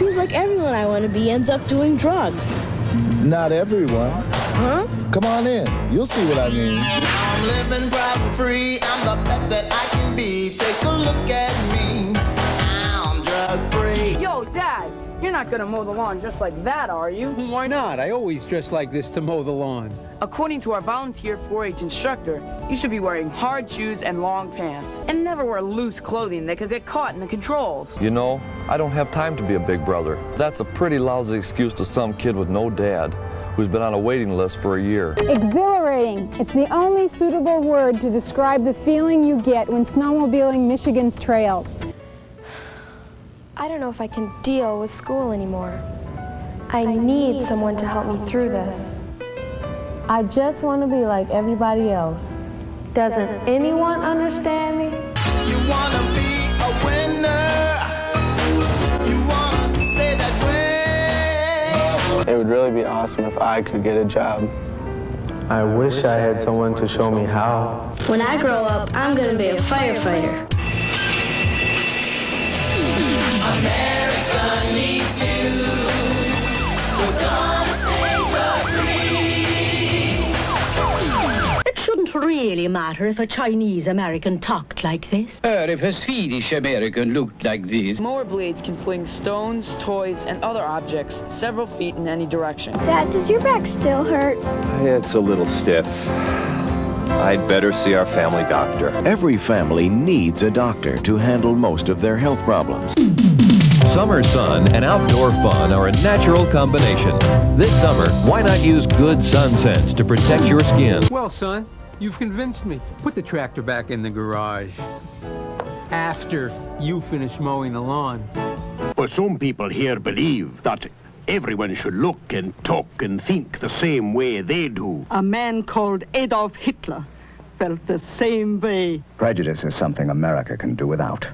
Seems like everyone I want to be ends up doing drugs. Not everyone. Huh? Come on in. You'll see what I mean. I'm living problem free. I'm the best that I can be. Take a look at me. I'm drug free. Yo, Dad, you're not gonna mow the lawn just like that, are you? Mm, why not? I always dress like this to mow the lawn. According to our volunteer 4-H instructor, you should be wearing hard shoes and long pants. And never wear loose clothing that could get caught in the controls. You know, I don't have time to be a big brother. That's a pretty lousy excuse to some kid with no dad who's been on a waiting list for a year. Exhilarating. It's the only suitable word to describe the feeling you get when snowmobiling Michigan's trails. I don't know if I can deal with school anymore. I need someone to help me through this. I just want to be like everybody else. Doesn't anyone understand me? You wanna be a winner. You wanna stay that way. It would really be awesome if I could get a job. I wish I had someone to show me how. When I grow up, I'm going to be a firefighter. Really matter if a Chinese American talked like this. Or if a Swedish American looked like this. Mower blades can fling stones, toys, and other objects several feet in any direction. Dad, does your back still hurt? It's a little stiff. I'd better see our family doctor. Every family needs a doctor to handle most of their health problems. Summer sun and outdoor fun are a natural combination. This summer, why not use good sun sense to protect your skin? Well, son, you've convinced me. Put the tractor back in the garage. After you finish mowing the lawn. But some people here believe that everyone should look and talk and think the same way they do. A man called Adolf Hitler felt the same way. Prejudice is something America can do without.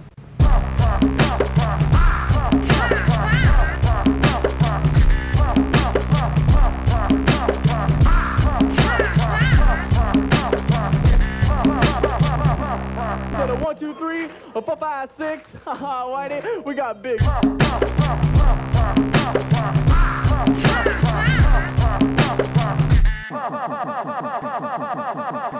One, two, three, four, five, six. Whitey, we got big.